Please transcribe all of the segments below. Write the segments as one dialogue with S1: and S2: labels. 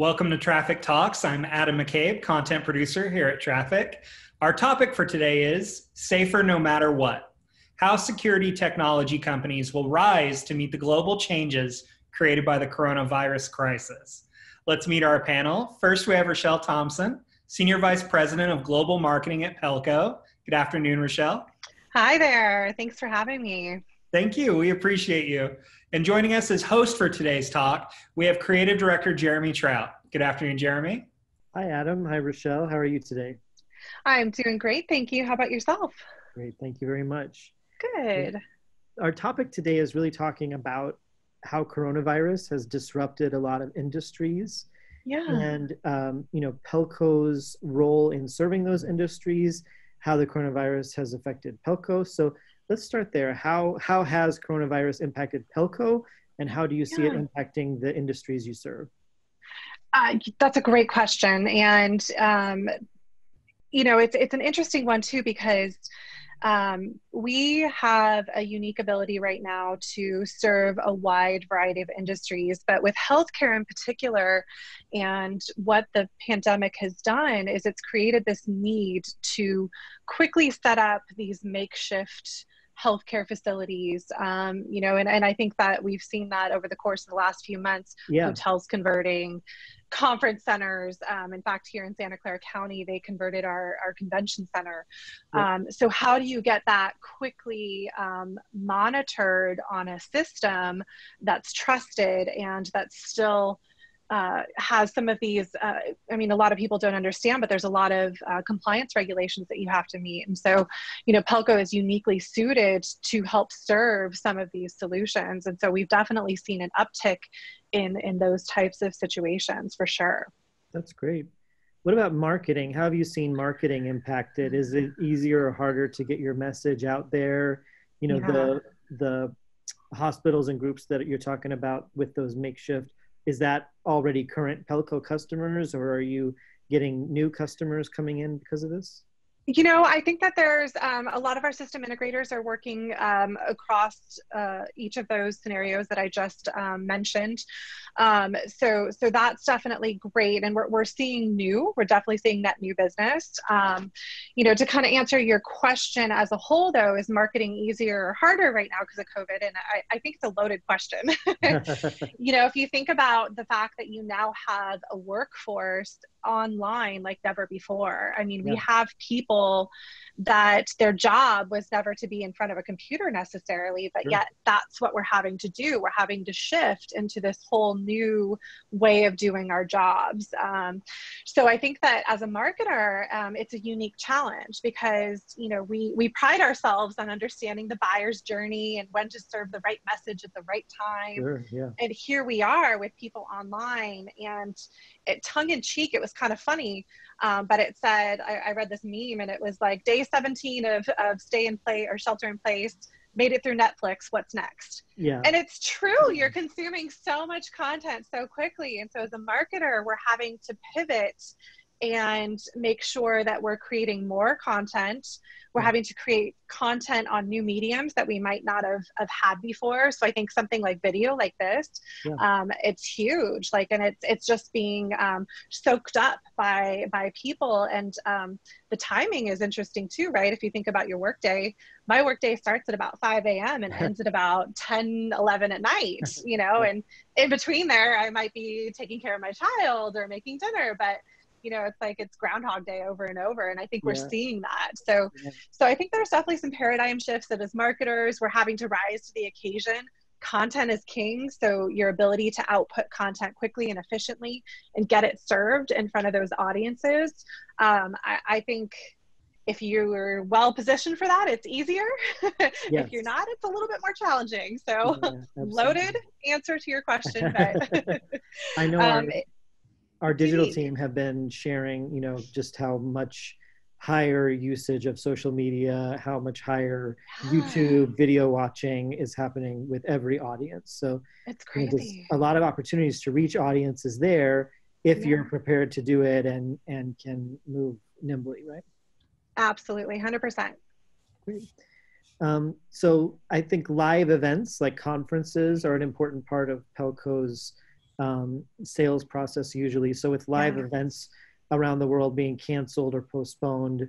S1: Welcome to TRAFFIK Talks. I'm Adam McCabe, content producer here at TRAFFIK. Our topic for today is Safer No Matter What How Security Technology Companies Will Rise to Meet the Global Changes Created by the Coronavirus Crisis. Let's meet our panel. First, we have Rochelle Thompson, Senior Vice President of Global Marketing at Pelco. Good afternoon, Rochelle.
S2: Hi there. Thanks for having me.
S1: Thank you. We appreciate you. And joining us as host for today's talk, we have Creative Director Jeremy Troutt. Good afternoon, Jeremy.
S3: Hi, Adam. Hi, Rochelle. How are you today?
S2: I'm doing great. Thank you. How about yourself?
S3: Great. Thank you very much.
S2: Good.
S3: Our topic today is really talking about how coronavirus has disrupted a lot of industries.
S2: Yeah.
S3: And, um, you know, Pelco's role in serving those industries, how the coronavirus has affected Pelco. So let's start there. How, how has coronavirus impacted Pelco and how do you see yeah. it impacting the industries you serve?
S2: Uh, that's a great question. And, um, you know, it's, it's an interesting one too, because um, we have a unique ability right now to serve a wide variety of industries, but with healthcare in particular, and what the pandemic has done is it's created this need to quickly set up these makeshift healthcare facilities um, you know and, and i think that we've seen that over the course of the last few months yeah. hotels converting conference centers. Um, in fact, here in Santa Clara County, they converted our, our convention center. Um, so, how do you get that quickly um, monitored on a system that's trusted and that's still uh, has some of these, uh, I mean, a lot of people don't understand, but there's a lot of uh, compliance regulations that you have to meet. And so, you know, Pelco is uniquely suited to help serve some of these solutions. And so we've definitely seen an uptick in, in those types of situations for sure.
S3: That's great. What about marketing? How have you seen marketing impacted? Is it easier or harder to get your message out there? You know, yeah. the, the hospitals and groups that you're talking about with those makeshift is that already current Pelco customers or are you getting new customers coming in because of this?
S2: You know, I think that there's um, a lot of our system integrators are working um, across uh, each of those scenarios that I just um, mentioned. Um, so, so that's definitely great, and we're we're seeing new. We're definitely seeing net new business. Um, you know, to kind of answer your question as a whole, though, is marketing easier or harder right now because of COVID? And I, I think it's a loaded question. you know, if you think about the fact that you now have a workforce online like never before. I mean, yeah. we have people that their job was never to be in front of a computer necessarily, but sure. yet that's what we're having to do. We're having to shift into this whole new way of doing our jobs. Um, so I think that as a marketer, um, it's a unique challenge because you know we we pride ourselves on understanding the buyer's journey and when to serve the right message at the right time.
S3: Sure, yeah.
S2: And here we are with people online, and it tongue in cheek, it was kind of funny. Um, but it said, I, I, read this meme and it was like day 17 of, of stay in play or shelter in place, made it through Netflix. What's next?
S3: Yeah.
S2: And it's true. You're consuming so much content so quickly. And so as a marketer, we're having to pivot and make sure that we're creating more content. We're having to create content on new mediums that we might not have, have had before. So I think something like video like this, yeah. um, it's huge. Like, and it's it's just being um, soaked up by by people, and um, the timing is interesting too, right? If you think about your workday, my workday starts at about 5 a.m. and ends at about 10, 11 at night. You know, and in between there, I might be taking care of my child or making dinner, but you know it's like it's groundhog day over and over and i think we're yeah. seeing that so yeah. so i think there's definitely some paradigm shifts that as marketers we're having to rise to the occasion content is king so your ability to output content quickly and efficiently and get it served in front of those audiences um, I, I think if you're well positioned for that, it's easier. Yes. if you're not, it's a little bit more challenging. So, yeah, loaded answer to your question, but
S3: I know um, our, our digital team have been sharing, you know, just how much higher usage of social media, how much higher YouTube video watching is happening with every audience. So
S2: it's crazy.
S3: You know, a lot of opportunities to reach audiences there if yeah. you're prepared to do it and and can move nimbly, right?
S2: Absolutely, hundred percent.
S3: Great. Um, so I think live events like conferences are an important part of Pelco's um, sales process usually. So with live yeah. events around the world being canceled or postponed,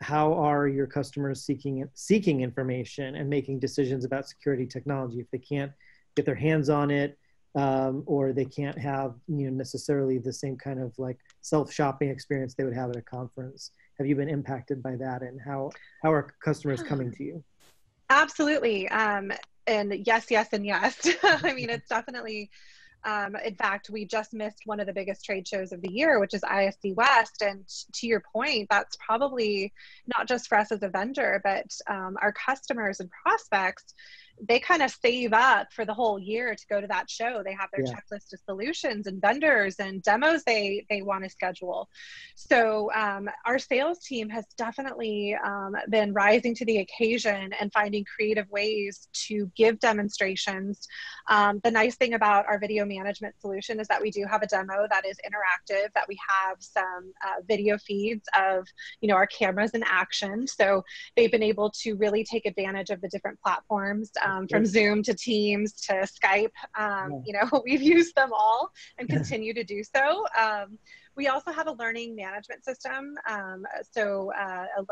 S3: how are your customers seeking seeking information and making decisions about security technology? If they can't get their hands on it um, or they can't have you know necessarily the same kind of like self shopping experience they would have at a conference have you been impacted by that? And how how are customers coming to you?
S2: Absolutely. Um, and yes yes and yes. I mean it's definitely um, in fact, we just missed one of the biggest trade shows of the year, which is ISC West. And to your point, that's probably not just for us as a vendor, but um, our customers and prospects they kind of save up for the whole year to go to that show. They have their yeah. checklist of solutions and vendors and demos they they want to schedule. So um, our sales team has definitely um, been rising to the occasion and finding creative ways to give demonstrations. Um, the nice thing about our video management solution is that we do have a demo that is interactive. That we have some uh, video feeds of you know our cameras in action. So they've been able to really take advantage of the different platforms um, from Zoom to Teams to Skype. Um, you know, we've used them all and continue to do so. Um, we also have a learning management system. Um, so uh, a, a,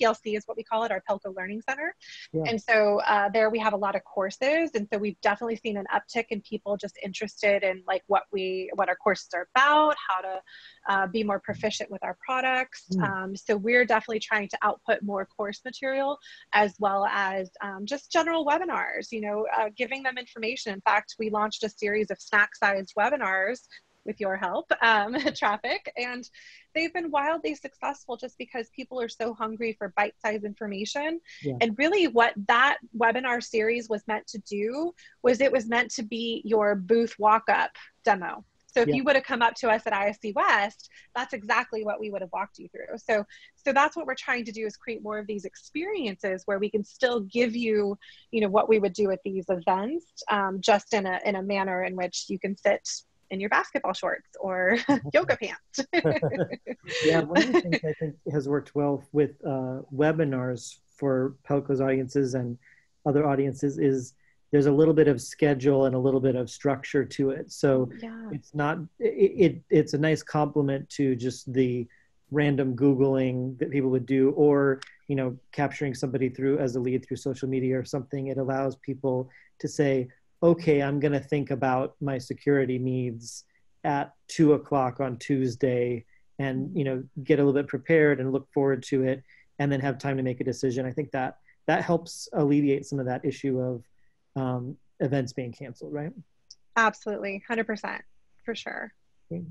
S2: PLC is what we call it, our Pelco Learning Center. Yeah. And so uh, there we have a lot of courses. And so we've definitely seen an uptick in people just interested in like what we, what our courses are about, how to uh, be more proficient with our products. Mm. Um, so we're definitely trying to output more course material as well as um, just general webinars, you know, uh, giving them information. In fact, we launched a series of snack sized webinars with your help, um, TRAFFIK. And they've been wildly successful just because people are so hungry for bite sized information. Yeah. And really, what that webinar series was meant to do was it was meant to be your booth walk up demo. So if yeah. you would have come up to us at ISC West, that's exactly what we would have walked you through. So so that's what we're trying to do is create more of these experiences where we can still give you, you know, what we would do at these events, um, just in a in a manner in which you can sit in your basketball shorts or yoga pants.
S3: yeah, one of the things I think has worked well with uh, webinars for Pelco's audiences and other audiences is there's a little bit of schedule and a little bit of structure to it. So yeah. it's not it, it it's a nice complement to just the random googling that people would do or you know capturing somebody through as a lead through social media or something it allows people to say okay, I'm going to think about my security needs at two o'clock on Tuesday and, you know, get a little bit prepared and look forward to it and then have time to make a decision. I think that that helps alleviate some of that issue of um, events being canceled, right?
S2: Absolutely. 100% for sure. Okay.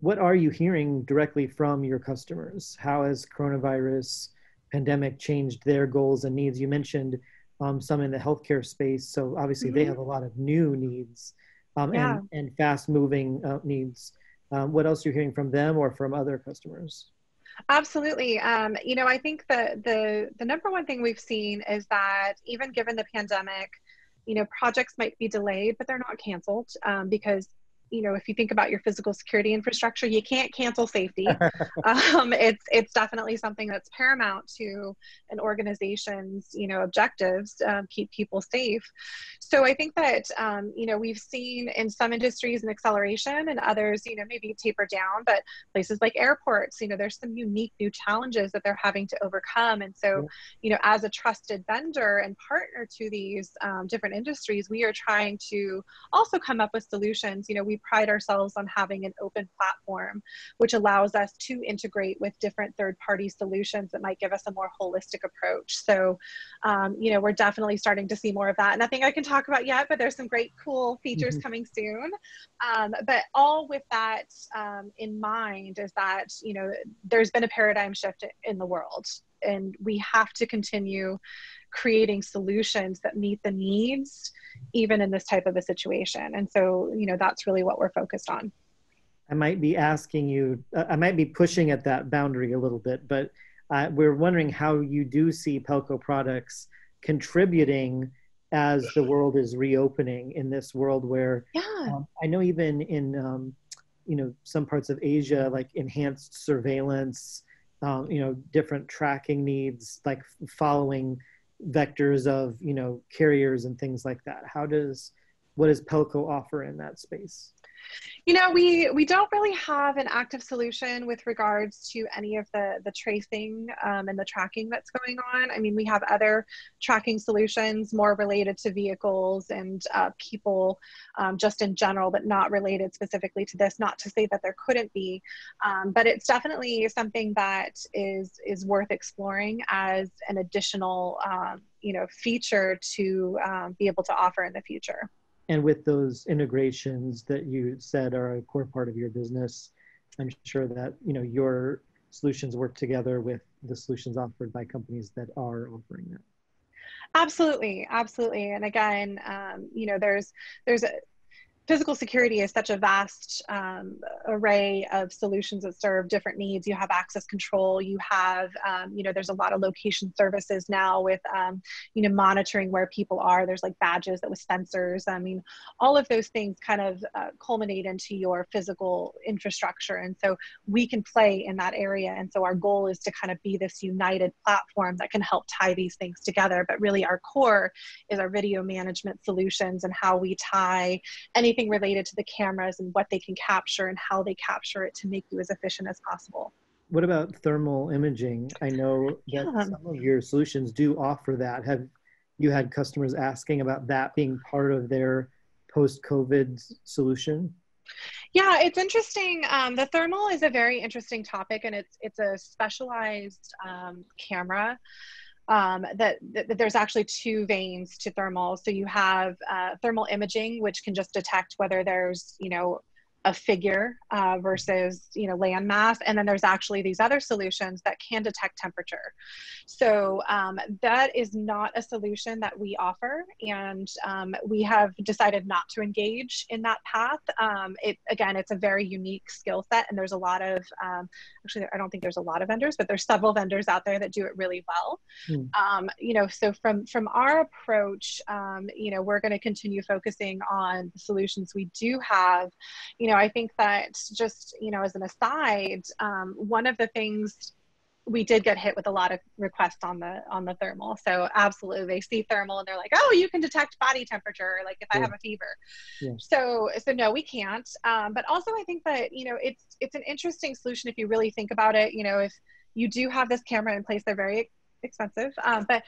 S3: What are you hearing directly from your customers? How has coronavirus pandemic changed their goals and needs? You mentioned um, some in the healthcare space. So obviously mm-hmm. they have a lot of new needs um, yeah. and, and fast moving uh, needs. Um, what else are you hearing from them or from other customers?
S2: Absolutely. Um, you know, I think the, the, the number one thing we've seen is that even given the pandemic, you know, projects might be delayed, but they're not canceled um, because you know if you think about your physical security infrastructure you can't cancel safety. Um, it's it's definitely something that's paramount to an organization's you know objectives um, keep people safe. So i think that um, you know we've seen in some industries an acceleration and others you know maybe taper down but places like airports you know there's some unique new challenges that they're having to overcome. And so you know as a trusted vendor and partner to these um, different industries we are trying to also come up with solutions. You know we we pride ourselves on having an open platform, which allows us to integrate with different third party solutions that might give us a more holistic approach. So, um, you know, we're definitely starting to see more of that. Nothing I can talk about yet, but there's some great, cool features mm-hmm. coming soon. Um, but all with that um, in mind is that, you know, there's been a paradigm shift in the world and we have to continue creating solutions that meet the needs even in this type of a situation and so you know that's really what we're focused on
S3: i might be asking you uh, i might be pushing at that boundary a little bit but uh, we're wondering how you do see pelco products contributing as the world is reopening in this world where
S2: yeah.
S3: um, i know even in um, you know some parts of asia like enhanced surveillance um, you know different tracking needs like following vectors of you know carriers and things like that. How does what does pelco offer in that space
S2: You know, we we don't really have an active solution with regards to any of the the tracing um, and the tracking that's going on. I mean, we have other tracking solutions more related to vehicles and uh, people, um, just in general, but not related specifically to this. Not to say that there couldn't be, um, but it's definitely something that is is worth exploring as an additional, um, you know, feature to um, be able to offer in the future
S3: and with those integrations that you said are a core part of your business i'm sure that you know your solutions work together with the solutions offered by companies that are offering that.
S2: Absolutely. Absolutely. And again um, you know there's there's a physical security is such a vast um, array of solutions that serve different needs. You have access control. You have, um, you know, there's a lot of location services now with, um, you know, monitoring where people are. There's like badges that with sensors. I mean, all of those things kind of uh, culminate into your physical infrastructure. And so we can play in that area. And so our goal is to kind of be this united platform that can help tie these things together. But really, our core is our video management solutions and how we tie any anything related to the cameras and what they can capture and how they capture it to make you as efficient as possible.
S3: What about thermal imaging? I know that yeah. some of your solutions do offer that. Have you had customers asking about that being part of their post-COVID solution?
S2: Yeah, it's interesting. Um, the thermal is a very interesting topic, and it's it's a specialized um, camera um, that, that, there's actually two veins to thermal. So you have uh, thermal imaging, which can just detect whether there's, you know, a figure uh, versus you know landmass and then there's actually these other solutions that can detect temperature. So um, that is not a solution that we offer. And um, we have decided not to engage in that path. Um, it again it's a very unique skill set and there's a lot of um, actually i don't think there's a lot of vendors but there's several vendors out there that do it really well mm. you know so from from our approach um, you know we're going to continue focusing on the solutions we do have you know know, I think that just, you know, as an aside, um, one of the things we did get hit with a lot of requests on the on the thermal. So absolutely they see thermal and they're like oh you can detect body temperature like if yeah. i have a fever. Yeah. so so no we can't. Um, but also i think that you know it's it's an interesting solution if you really think about it. You know if you do have this camera in place they're very expensive. Um, but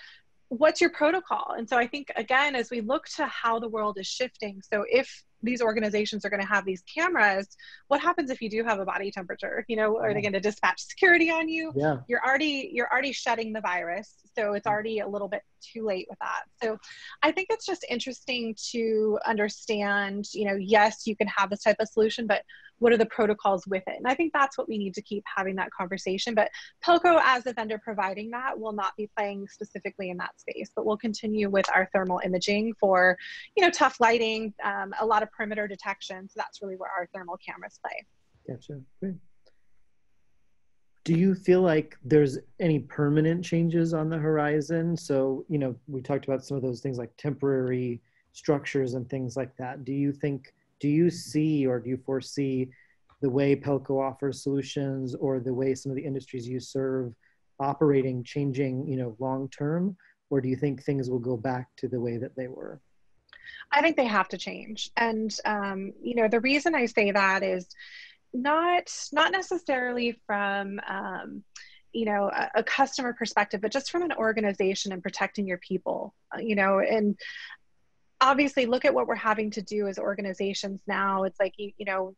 S2: what's your protocol? And so i think again as we look to how the world is shifting so if these organizations are going to have these cameras what happens if you do have a body temperature? You know are they going to dispatch security on you?
S3: Yeah.
S2: you're already you're already shedding the virus so it's already a little bit too late with that so i think it's just interesting to understand you know yes you can have this type of solution but what are the protocols with it? And I think that's what we need to keep having that conversation. But Pelco, as a vendor providing that, will not be playing specifically in that space, but we'll continue with our thermal imaging for, you know, tough lighting, um, a lot of perimeter detection. So that's really where our thermal cameras play.
S3: Gotcha. Great. Do you feel like there's any permanent changes on the horizon? So, you know, we talked about some of those things like temporary structures and things like that. Do you think do you see or do you foresee the way Pelco offers solutions or the way some of the industries you serve operating changing, you know, long term? Or do you think things will go back to the way that they were?
S2: I think they have to change. And, um, you know, the reason I say that is not, not necessarily from, um, you know a, a, customer perspective but just from an organization and protecting your people uh, you know and obviously look at what we're having to do as organizations now. It's like you, you know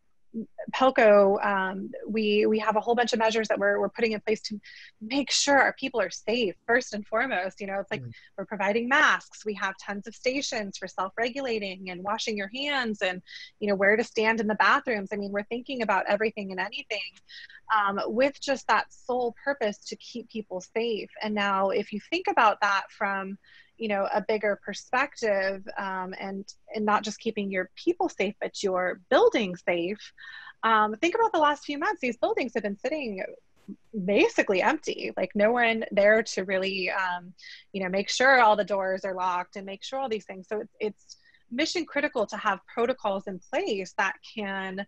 S2: Pelco, um, we we have a whole bunch of measures that we're we're putting in place to make sure our people are safe first and foremost. You know, it's like mm. we're providing masks. We have tons of stations for self-regulating and washing your hands, and you know where to stand in the bathrooms. I mean, we're thinking about everything and anything um, with just that sole purpose to keep people safe. And now, if you think about that from you know a bigger perspective um, and and not just keeping your people safe but your building safe. Um, think about the last few months these buildings have been sitting basically empty like no one there to really um, you know make sure all the doors are locked and make sure all these things. So it's, it's mission critical to have protocols in place that can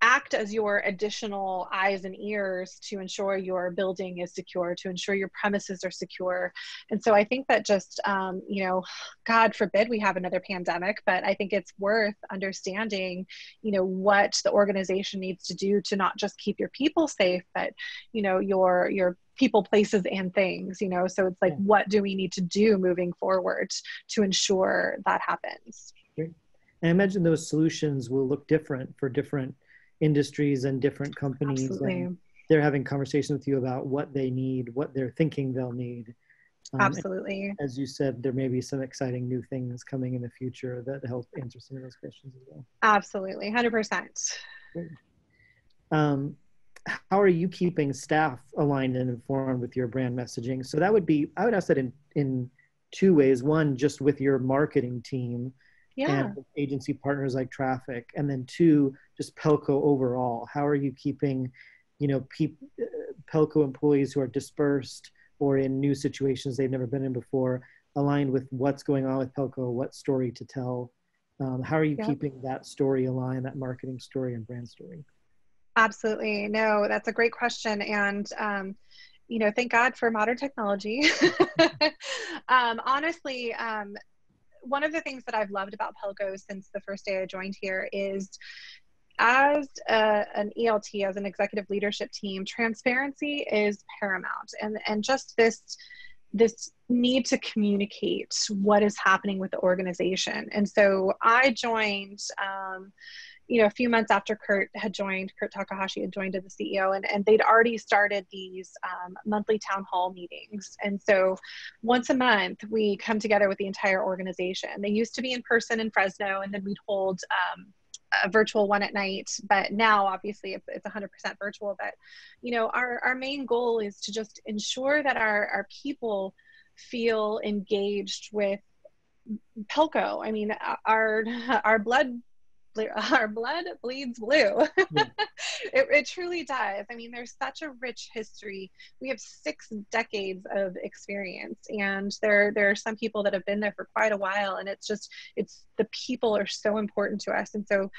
S2: act as your additional eyes and ears to ensure your building is secure, to ensure your premises are secure. And so I think that just, um, you know, God forbid we have another pandemic, but I think it's worth understanding, you know, what the organization needs to do to not just keep your people safe, but, you know, your, your people places and things you know so it's like yeah. what do we need to do moving forward to ensure that happens
S3: Great. and i imagine those solutions will look different for different industries and different companies
S2: Absolutely.
S3: and they're having conversations with you about what they need what they're thinking they'll need
S2: um, Absolutely.
S3: As you said, there may be some exciting new things coming in the future that help answer some of those questions as well.
S2: Absolutely, 100%.
S3: Um, how are you keeping staff aligned and informed with your brand messaging? So that would be, I would ask that in, in two ways. One, just with your marketing team
S2: yeah.
S3: and agency partners like TRAFFIK. And then two, just Pelco overall. How are you keeping, you know, pe- Pelco employees who are dispersed or in new situations they've never been in before, aligned with what's going on with Pelco, what story to tell? Um, how are you keeping that story aligned, that marketing story and brand story?
S2: Absolutely. No, that's a great question. And, um, you know, thank God for modern technology. um, honestly, um, one of the things that I've loved about Pelco since the first day I joined here is as a, an ELT, as an executive leadership team, transparency is paramount. And, and just this, this need to communicate what is happening with the organization. And so I joined, um, you know, a few months after Kurt had joined, Kurt Takahashi had joined as the CEO, and, and they'd already started these um, monthly town hall meetings. And so once a month, we come together with the entire organization. They used to be in person in Fresno, and then we'd hold um, a virtual one at night. But now, obviously, it's, it's 100% virtual. But, you know, our, our main goal is to just ensure that our, our people feel engaged with Pelco. I mean, our our blood our blood bleeds blue. Yeah. it, it truly does. I mean, there's such a rich history. We have six decades of experience, and there there are some people that have been there for quite a while, and it's just it's the people are so important to us, and so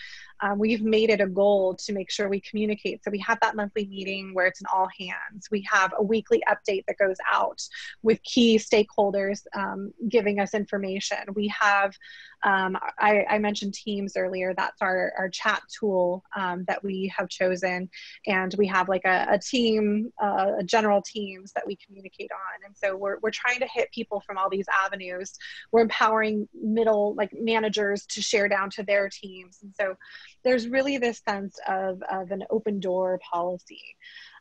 S2: um, we've made it a goal to make sure we communicate. So we have that monthly meeting where it's an all hands. We have a weekly update that goes out with key stakeholders um, giving us information. We have um, I, I, mentioned Teams earlier. That's our, our chat tool um, that we have chosen. And we have like a, a team, uh, a general teams that we communicate on. And so we're, we're trying to hit people from all these avenues. We're empowering middle like managers to share down to their teams. And so there's really this sense of, of an open door policy.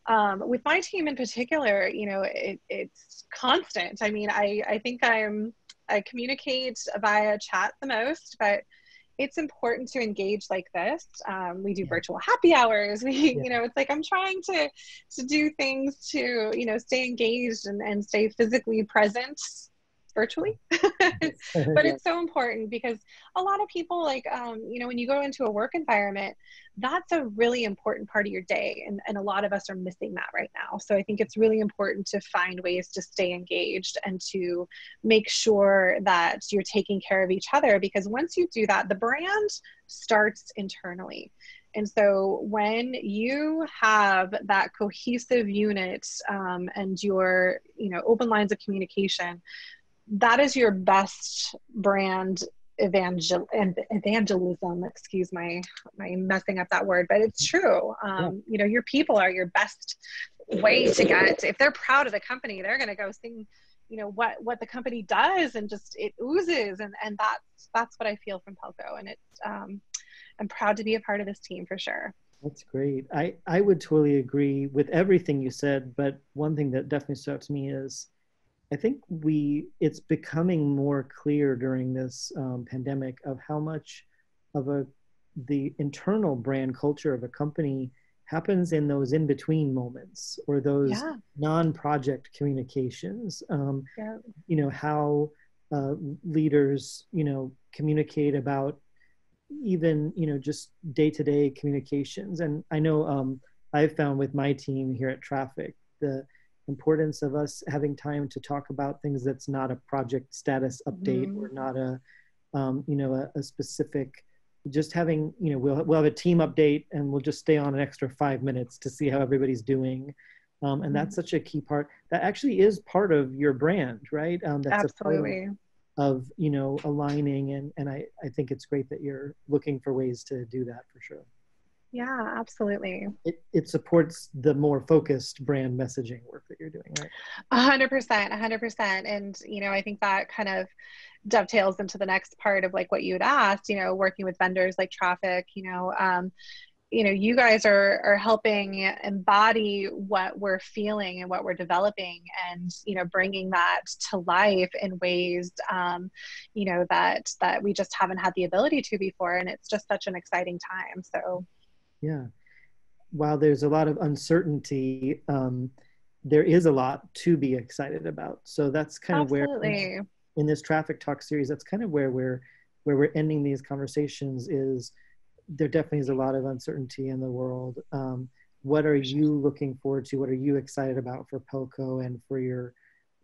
S2: Um, with my team in particular, you know, it, it's constant. I mean, I, I think I'm I communicate via chat the most, but it's important to engage like this. Um, we do yeah. virtual happy hours. We, yeah. you know, it's like I'm trying to to do things to, you know, stay engaged and, and stay physically present virtually. But it's so important because a lot of people like um, you know when you go into a work environment that's a really important part of your day and, and a lot of us are missing that right now. So i think it's really important to find ways to stay engaged and to make sure that you're taking care of each other because once you do that the brand starts internally. And so when you have that cohesive unit um, and your you know open lines of communication that is your best brand evangel evangelism excuse my my messing up that word but it's true. Um, you know your people are your best way to get if they're proud of the company they're going to go sing you know what what the company does and just it oozes and and that's that's what i feel from pelco and it's um, i'm proud to be a part of this team for sure.
S3: That's great. I i would totally agree with everything you said but one thing that definitely struck me is I think we it's becoming more clear during this um, pandemic of how much of a the internal brand culture of a company happens in those in between moments or those yeah. non-project communications. Um, yeah. You know how uh, leaders you know communicate about even you know just day-to-day communications and i know um, i've found with my team here at TRAFFIK the importance of us having time to talk about things that's not a project status update mm-hmm. or not a um, you know a, a, specific just having you know we'll we'll have a team update and we'll just stay on an extra five minutes to see how everybody's doing. Um, and that's mm-hmm. such a key part. That actually is part of your brand right? Um, that's
S2: absolutely.
S3: of, of, you know aligning and and I, I think it's great that you're looking for ways to do that for sure
S2: yeah absolutely.
S3: It, it supports the more focused brand messaging work that you're doing right?
S2: A hundred percent a hundred percent. And you know i think that kind of dovetails into the next part of like what you had asked you know working with vendors like TRAFFIK you know um, you know you guys are are helping embody what we're feeling and what we're developing and you know bringing that to life in ways um, you know that that we just haven't had the ability to before. And it's just such an exciting time. So
S3: yeah. While there's a lot of uncertainty um, there is a lot to be excited about. So that's kind
S2: Absolutely.
S3: of where in this TRAFFIK talk series that's kind of where we're where we're ending these conversations is there definitely is a lot of uncertainty in the world. Um, what are you looking forward to? What are you excited about for pelco and for your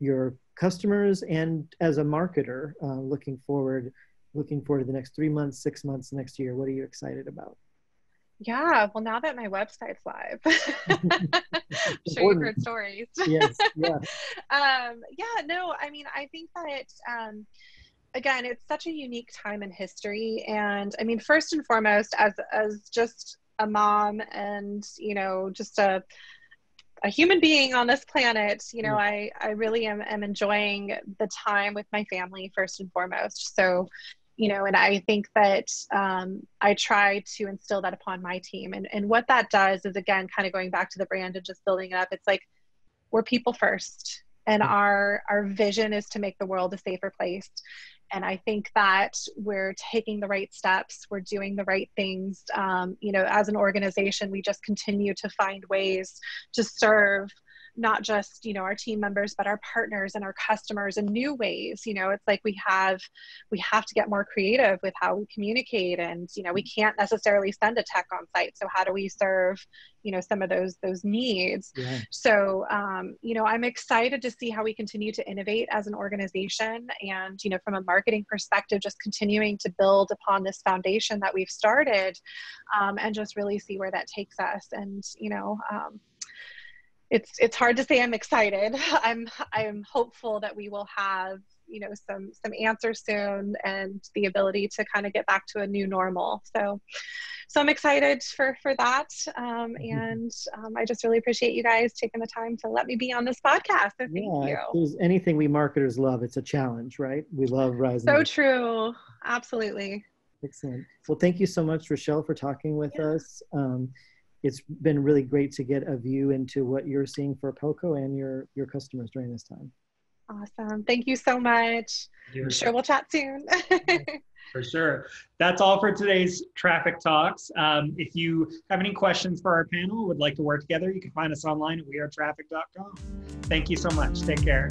S3: your customers and as a marketer uh, looking forward looking forward to the next three months six months next year? What are you excited about
S2: yeah, well, now that my website's live, I'm sure you've heard stories.
S3: yes, yeah.
S2: um, yeah, no, I mean, I think that um, again, it's such a unique time in history, and I mean, first and foremost, as as just a mom and you know, just a a human being on this planet, you know, I, I really am, am enjoying the time with my family first and foremost. So, you know and i think that um, i try to instill that upon my team. And, and what that does is again kind of going back to the brand and just building it up it's like we're people first and our our vision is to make the world a safer place. And i think that we're taking the right steps we're doing the right things. Um, you know as an organization we just continue to find ways to serve not just you know our team members but our partners and our customers in new ways. You know it's like we have we have to get more creative with how we communicate and you know we can't necessarily send a tech on site. So how do we serve you know some of those those needs? Yeah. so um, you know i'm excited to see how we continue to innovate as an organization and you know from a marketing perspective just continuing to build upon this foundation that we've started um, and just really see where that takes us. And you know um, it's it's hard to say I'm excited. I'm I'm hopeful that we will have you know some some answers soon and the ability to kind of get back to a new normal. So so I'm excited for for that. Um, mm-hmm. and um, I just really appreciate you guys taking the time to let me be on this podcast. So thank yeah, you. If
S3: there's anything we marketers love, it's a challenge, right? We love rising.
S2: So true. Absolutely.
S3: Excellent. Well, thank you so much, Rochelle, for talking with yeah. us. Um, it's been really great to get a view into what you're seeing for Pelco and your your customers during this time.
S2: Awesome. Thank you so much. You're sure we'll chat soon.
S1: for sure. That's all for today's TRAFFIK Talks. Um, if you have any questions for our panel, would like to work together, you can find us online at wearetraffic.com. Thank you so much. Take care.